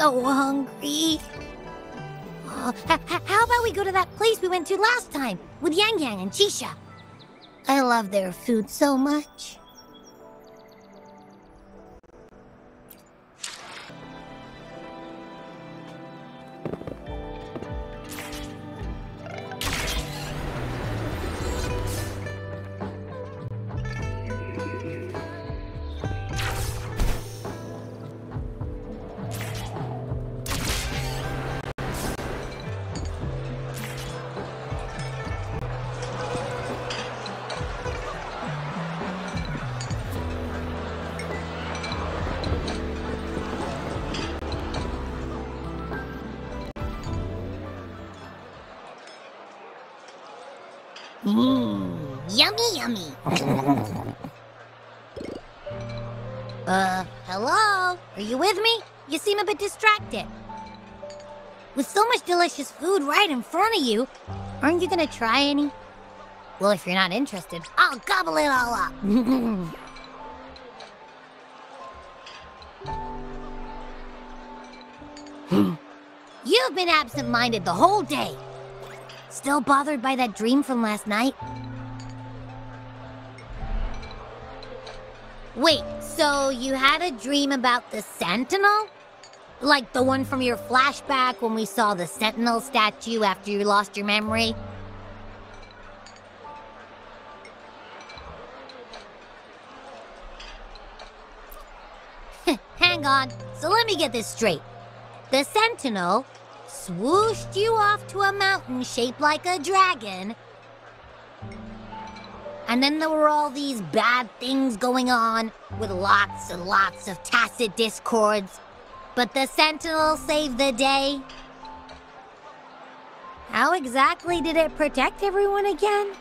so hungry. Oh, how about we go to that place we went to last time with Yang Yang and Chixia? I love their food so much. Yummy, yummy. uh, hello? Are you with me? You seem a bit distracted. With so much delicious food right in front of you, aren't you gonna try any? Well, if you're not interested, I'll gobble it all up. You've been absent-minded the whole day. Still bothered by that dream from last night? Wait, so you had a dream about the Sentinel? Like the one from your flashback when we saw the Sentinel statue after you lost your memory? Hang on, so let me get this straight. The Sentinel swooshed you off to a mountain shaped like a dragon. And then there were all these bad things going on, with lots and lots of tacet discords. But the Sentinel saved the day. How exactly did it protect everyone again?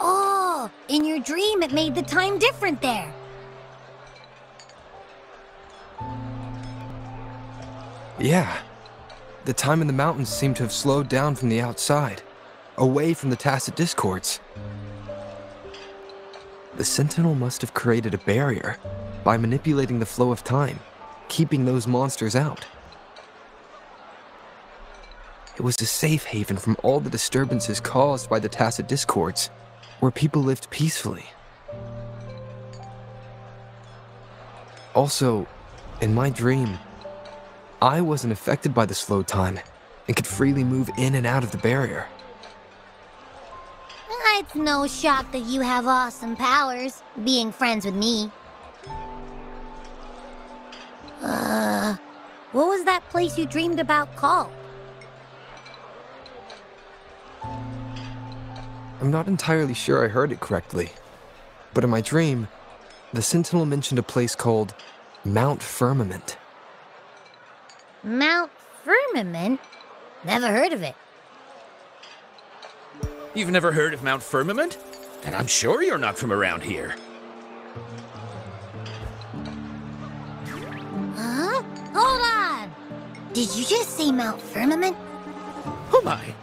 Oh, in your dream it made the time different there. Yeah. The time in the mountains seemed to have slowed down from the outside, away from the tacet discords. The Sentinel must have created a barrier by manipulating the flow of time, keeping those monsters out. It was a safe haven from all the disturbances caused by the tacet discords, where people lived peacefully. Also, in my dream, I wasn't affected by the slow time and could freely move in and out of the barrier. It's no shock that you have awesome powers, being friends with me. Uh, what was that place you dreamed about called? I'm not entirely sure I heard it correctly, but in my dream, the Sentinel mentioned a place called Mount Firmament. Mount Firmament? Never heard of it. You've never heard of Mount Firmament? And I'm sure you're not from around here. Huh? Hold on! Did you just say Mount Firmament? Oh my!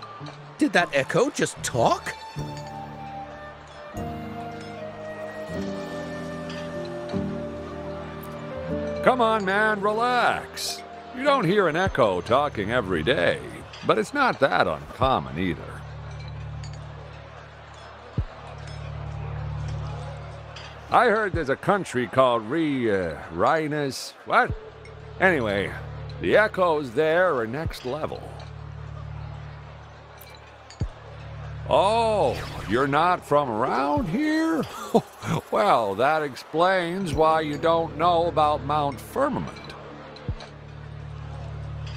Did that echo just talk? Come on, man, relax. You don't hear an echo talking every day, but it's not that uncommon either. I heard there's a country called Re... Uh, Rhinus... What? Anyway, the echoes there are next level. Oh, you're not from around here? well, that explains why you don't know about Mount Firmament.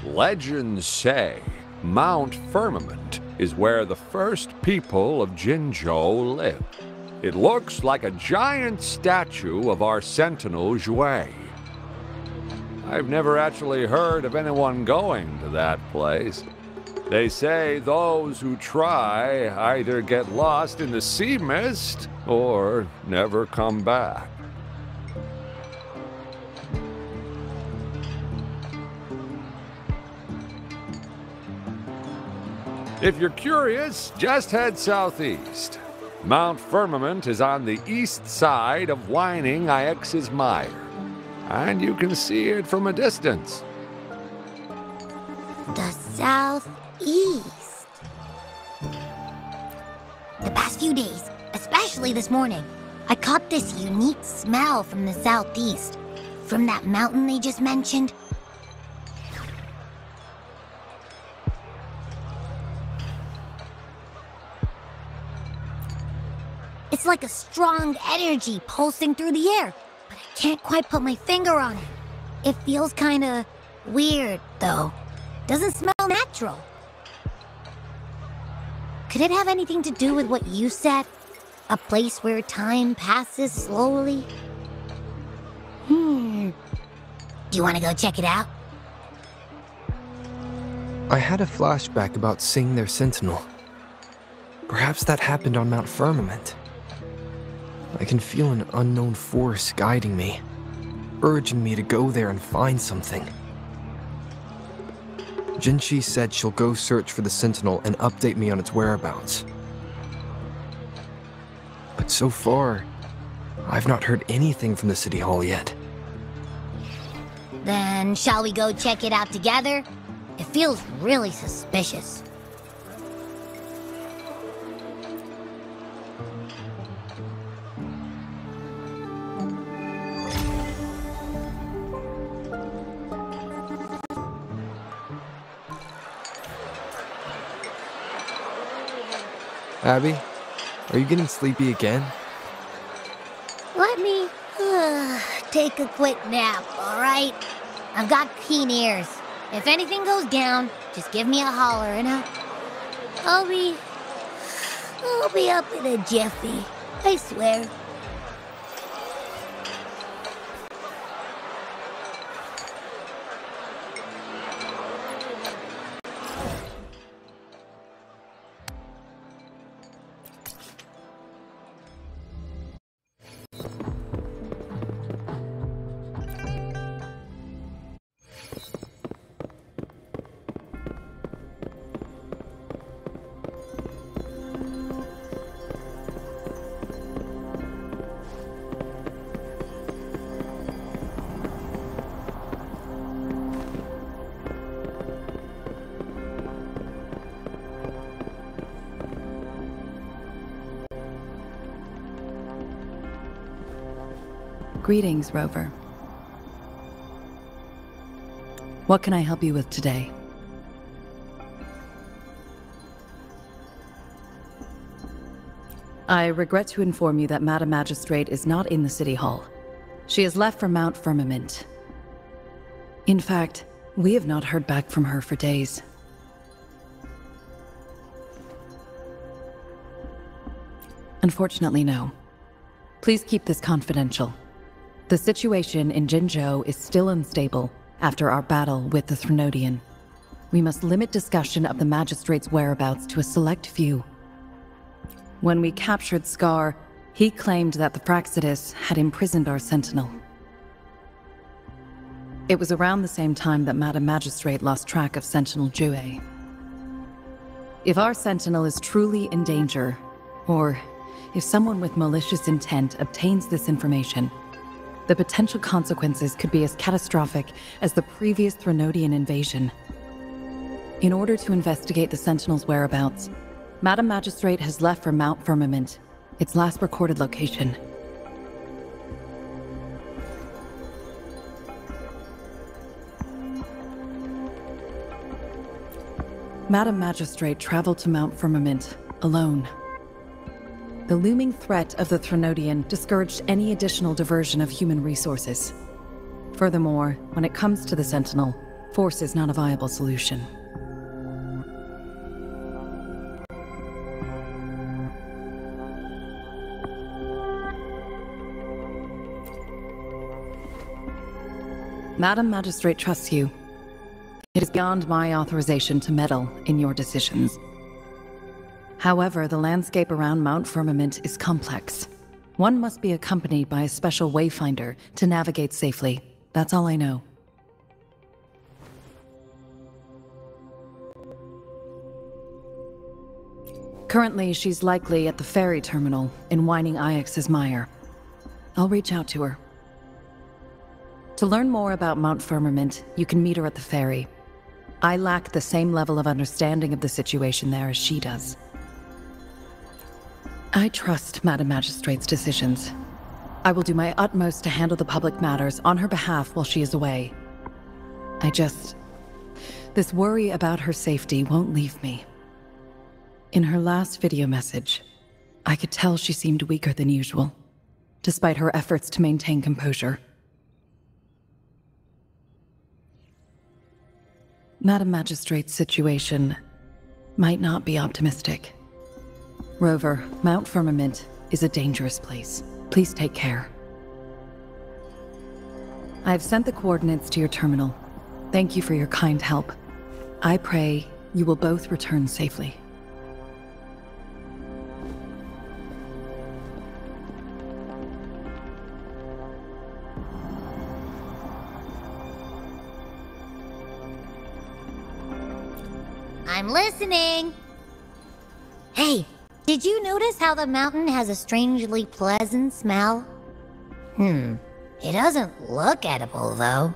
Legends say Mount Firmament is where the first people of Jinzhou lived. It looks like a giant statue of our Sentinel Jue. I've never actually heard of anyone going to that place. They say those who try either get lost in the sea mist or never come back. If you're curious, just head southeast. Mount Firmament is on the east side of whining Aix's Mire, and you can see it from a distance. The southeast. The past few days, especially this morning, I caught this unique smell from the southeast. From that mountain they just mentioned. Like a strong energy pulsing through the air, but I can't quite put my finger on it. It feels kinda weird, though. Doesn't smell natural. Could it have anything to do with what you said? A place where time passes slowly? Hmm. Do you want to go check it out? I had a flashback about seeing their sentinel. Perhaps that happened on Mount Firmament. I can feel an unknown force guiding me, urging me to go there and find something. Jinhsi said she'll go search for the Sentinel and update me on its whereabouts. But so far, I've not heard anything from the City Hall yet. Then, shall we go check it out together? It feels really suspicious. Abby, are you getting sleepy again? Let me uh, take a quick nap, alright? I've got keen ears. If anything goes down, just give me a holler and I'll, I'll be. I'll be up in a jiffy. I swear. Greetings, Rover. What can I help you with today? I regret to inform you that Madam Magistrate is not in the City Hall. She has left for Mount Firmament. In fact, we have not heard back from her for days. Unfortunately, no. Please keep this confidential. The situation in Jinzhou is still unstable after our battle with the Threnodian. We must limit discussion of the Magistrate's whereabouts to a select few. When we captured Scar, he claimed that the Fractsidus had imprisoned our Sentinel. It was around the same time that Madam Magistrate lost track of Sentinel Jue. If our Sentinel is truly in danger, or if someone with malicious intent obtains this information, the potential consequences could be as catastrophic as the previous Threnodian invasion. In order to investigate the Sentinel's whereabouts, Madam Magistrate has left for Mount Firmament, its last recorded location. Madam Magistrate traveled to Mount Firmament alone. The looming threat of the Threnodian discouraged any additional diversion of human resources. Furthermore, when it comes to the Sentinel, force is not a viable solution. Madam Magistrate trusts you. It is beyond my authorization to meddle in your decisions. However, the landscape around Mount Firmament is complex. One must be accompanied by a special wayfinder to navigate safely. That's all I know. Currently, she's likely at the ferry terminal in Whining Aix's Mire. I'll reach out to her. To learn more about Mount Firmament, you can meet her at the ferry. I lack the same level of understanding of the situation there as she does. I trust Madam Magistrate's decisions. I will do my utmost to handle the public matters on her behalf while she is away. I just... This worry about her safety won't leave me. In her last video message, I could tell she seemed weaker than usual, despite her efforts to maintain composure. Madam Magistrate's situation might not be optimistic. Rover, Mount Firmament is a dangerous place. Please take care. I have sent the coordinates to your terminal. Thank you for your kind help. I pray you will both return safely. Did you notice how the mountain has a strangely pleasant smell? Hmm, it doesn't look edible though.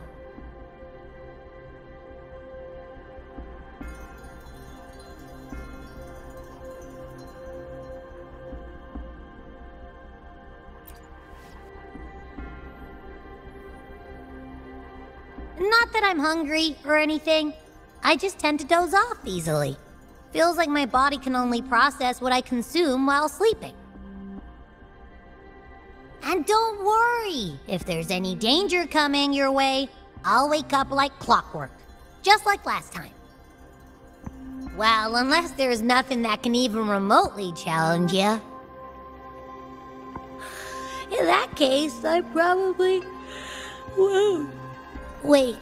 Not that I'm hungry or anything. I just tend to doze off easily. Feels like my body can only process what I consume while sleeping. And don't worry, if there's any danger coming your way, I'll wake up like clockwork, just like last time. Well, unless there's nothing that can even remotely challenge you. In that case, I probably won't wake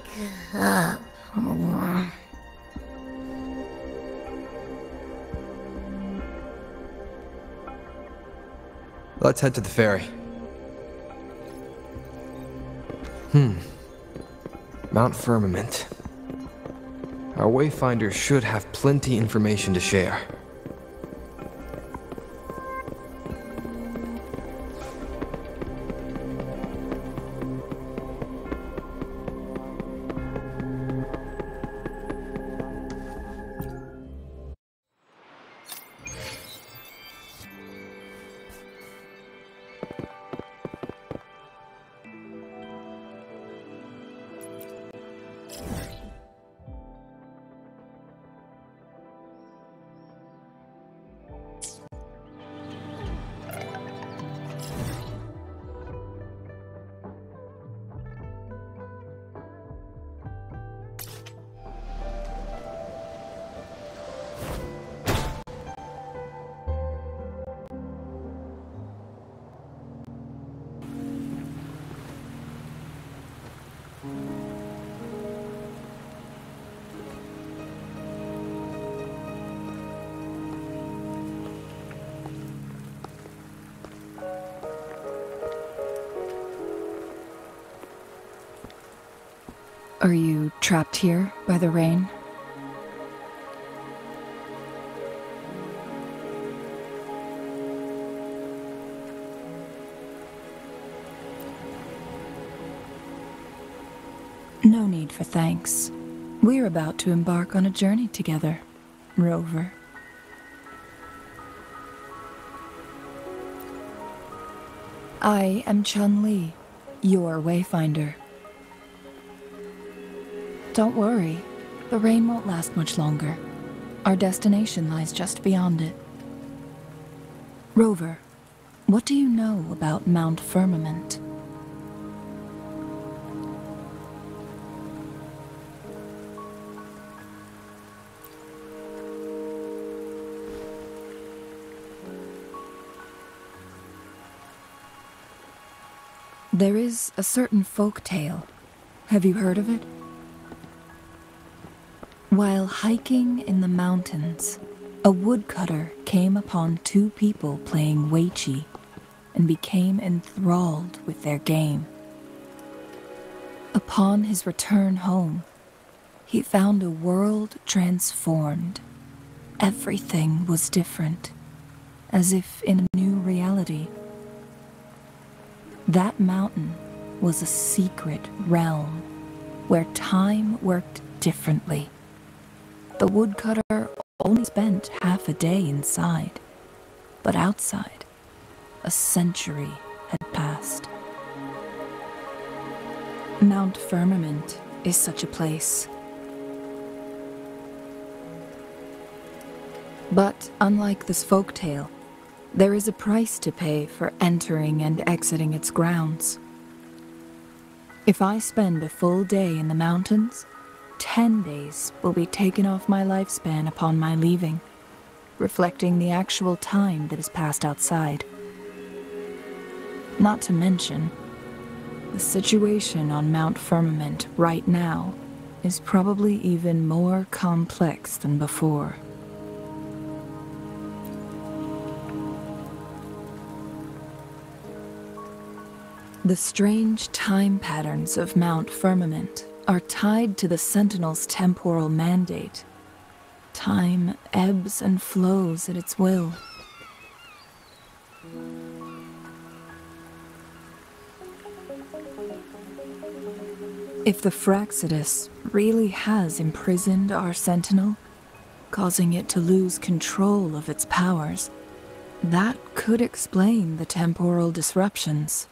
up. Let's head to the ferry. Hmm. Mount Firmament. Our Wayfinder should have plenty information to share. Are you trapped here by the rain? No need for thanks. We're about to embark on a journey together, Rover. I am Changli, your Wayfinder. Don't worry, the rain won't last much longer. Our destination lies just beyond it. Rover, what do you know about Mount Firmament? There is a certain folk tale. Have you heard of it? While hiking in the mountains, a woodcutter came upon two people playing Weiqi and became enthralled with their game. Upon his return home, he found a world transformed. Everything was different. as if in a new reality. That mountain was a secret realm where time worked differently. The woodcutter only spent half a day inside, but outside, a century had passed. Mount Firmament is such a place. But unlike this folktale, there is a price to pay for entering and exiting its grounds. If I spend a full day in the mountains, ten days will be taken off my lifespan upon my leaving, reflecting the actual time that has passed outside. Not to mention, the situation on Mount Firmament right now is probably even more complex than before. The strange time patterns of Mount Firmament are tied to the Sentinel's temporal mandate. Time ebbs and flows at its will. If the Fractsidus really has imprisoned our Sentinel, causing it to lose control of its powers, that could explain the temporal disruptions.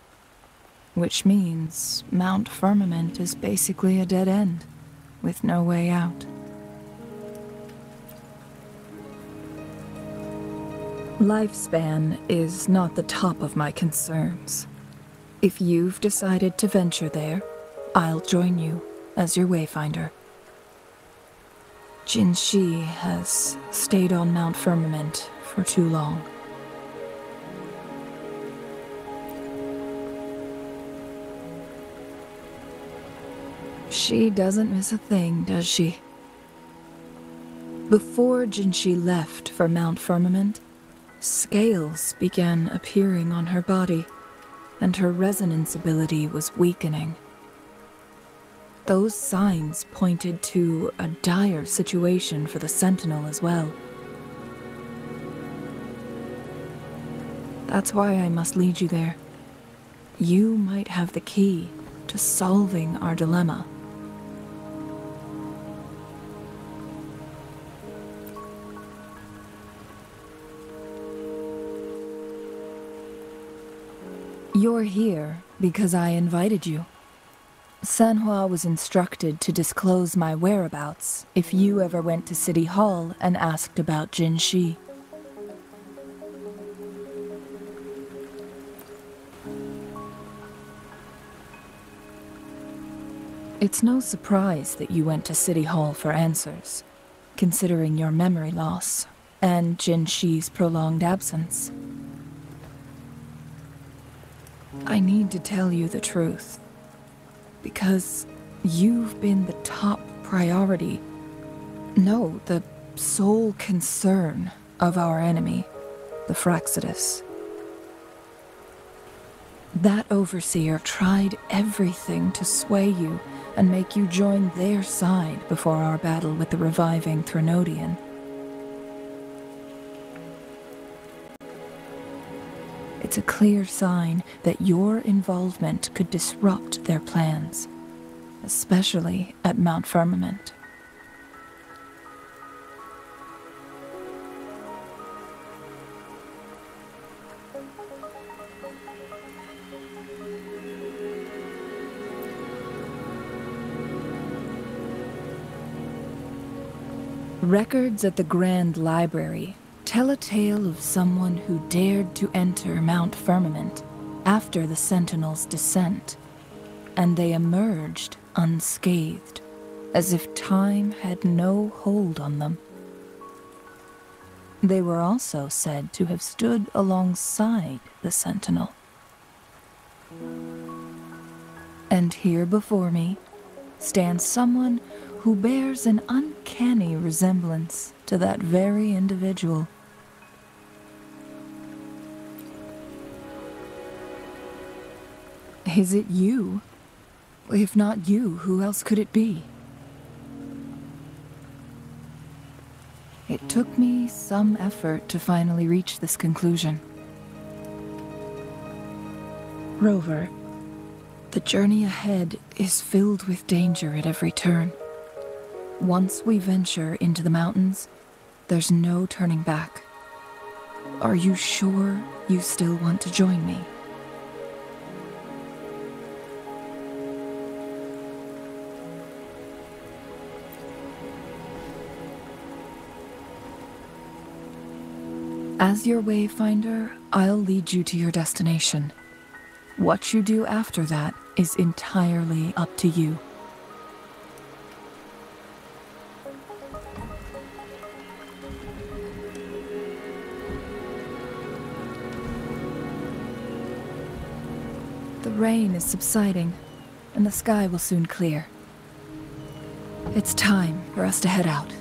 Which means Mount Firmament is basically a dead end, with no way out. Lifespan is not the top of my concerns. If you've decided to venture there, I'll join you as your wayfinder. Jinhsi has stayed on Mount Firmament for too long. She doesn't miss a thing, does she? Before Jinhsi left for Mount Firmament, scales began appearing on her body, and her resonance ability was weakening. Those signs pointed to a dire situation for the Sentinel as well. That's why I must lead you there. You might have the key to solving our dilemma. You're here because I invited you. Sanhua was instructed to disclose my whereabouts if you ever went to City Hall and asked about Jinhsi. It's no surprise that you went to City Hall for answers, considering your memory loss and Jinhsi's prolonged absence. I need to tell you the truth. Because you've been the top priority. No, the sole concern of our enemy, the Fractsidus. That overseer tried everything to sway you and make you join their side before our battle with the reviving Threnodian. It's a clear sign that your involvement could disrupt their plans, especially at Mount Firmament. Records at the Grand Library tell a tale of someone who dared to enter Mount Firmament after the Sentinel's descent, and they emerged unscathed, as if time had no hold on them. They were also said to have stood alongside the Sentinel. And here before me stands someone who bears an uncanny resemblance to that very individual. Is it you? If not you, who else could it be? It took me some effort to finally reach this conclusion. Rover, the journey ahead is filled with danger at every turn. Once we venture into the mountains, there's no turning back. Are you sure you still want to join me? As your wayfinder, I'll lead you to your destination. What you do after that is entirely up to you. The rain is subsiding, and the sky will soon clear. It's time for us to head out.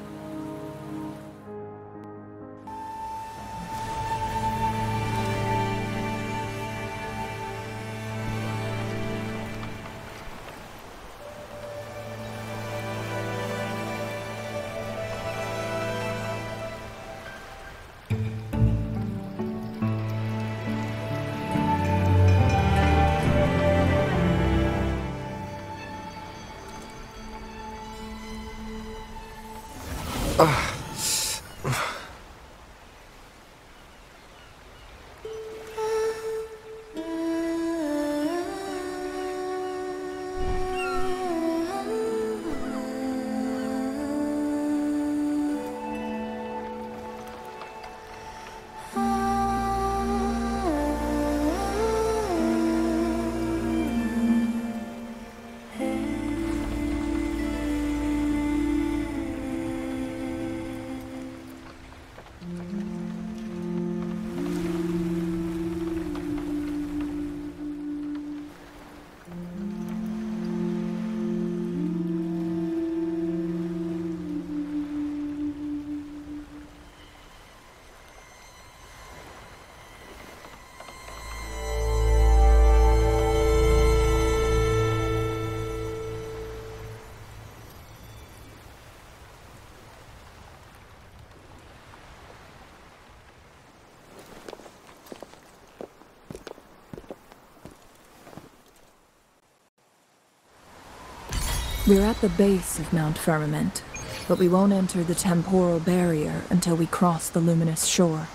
We're at the base of Mount Firmament, but we won't enter the temporal barrier until we cross the luminous shore.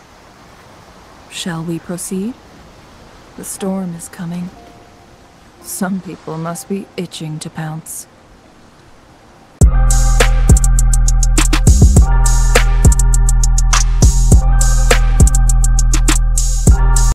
Shall we proceed? The storm is coming. Some people must be itching to pounce.